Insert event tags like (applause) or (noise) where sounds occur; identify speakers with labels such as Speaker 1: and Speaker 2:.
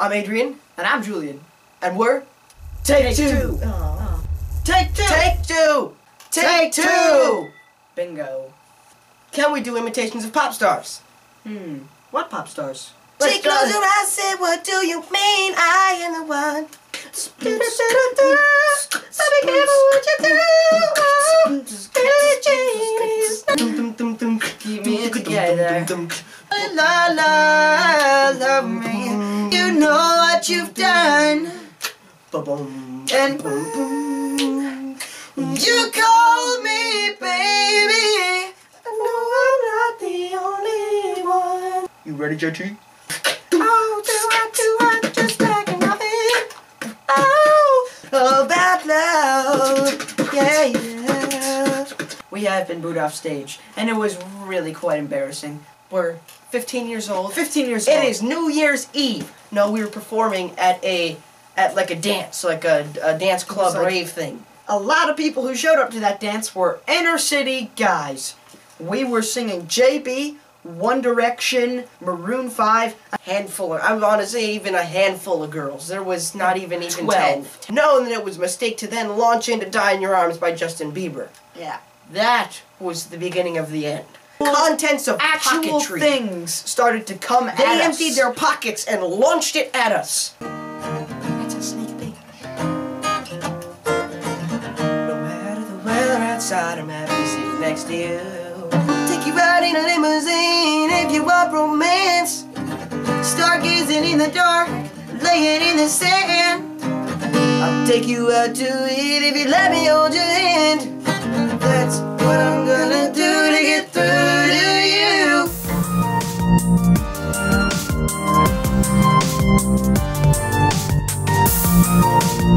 Speaker 1: I'm Adrian.
Speaker 2: And I'm Julian.
Speaker 1: And we're Take,
Speaker 2: Take
Speaker 1: Two.
Speaker 2: Two. Oh.
Speaker 1: Take Two. Take Two. Take
Speaker 2: Take
Speaker 1: Two.
Speaker 2: Bingo.
Speaker 1: Can we do imitations of pop stars?
Speaker 2: Hmm. What pop stars?
Speaker 1: Take close your eyes, say what do you mean? I am the one. (laughs) Baby, careful what you do.
Speaker 2: Keep me together.
Speaker 1: La la, love me. You know what you've done. And you call me baby. I know I'm not the only one. You ready, JT? Oh, do I, do I, just like nothing. Oh, oh about love. Yeah, yeah.
Speaker 2: We have been booed off stage, and it was really quite embarrassing.
Speaker 1: We're 15 years old.
Speaker 2: 15 years old.
Speaker 1: It is New Year's Eve. No, we were performing at a at like a dance, like a, a dance club
Speaker 2: like-
Speaker 1: rave thing.
Speaker 2: A lot of people who showed up to that dance were inner city guys. We were singing JB, One Direction, Maroon 5,
Speaker 1: A handful of, I want to say even a handful of girls. There was not even even
Speaker 2: Twelve.
Speaker 1: 10. No, and then it was a mistake to then launch into Die in Your Arms by Justin Bieber.
Speaker 2: yeah.
Speaker 1: That was the beginning of the end. Contents of
Speaker 2: Actual
Speaker 1: pocketry
Speaker 2: things started to come at us.
Speaker 1: They emptied their pockets and launched it at us. It's a sneak peek. No matter the weather outside, I'm happy next to you. Take you out in a limousine if you want romance. Stargazing in the dark, laying in the sand. I'll take you out to it if you let me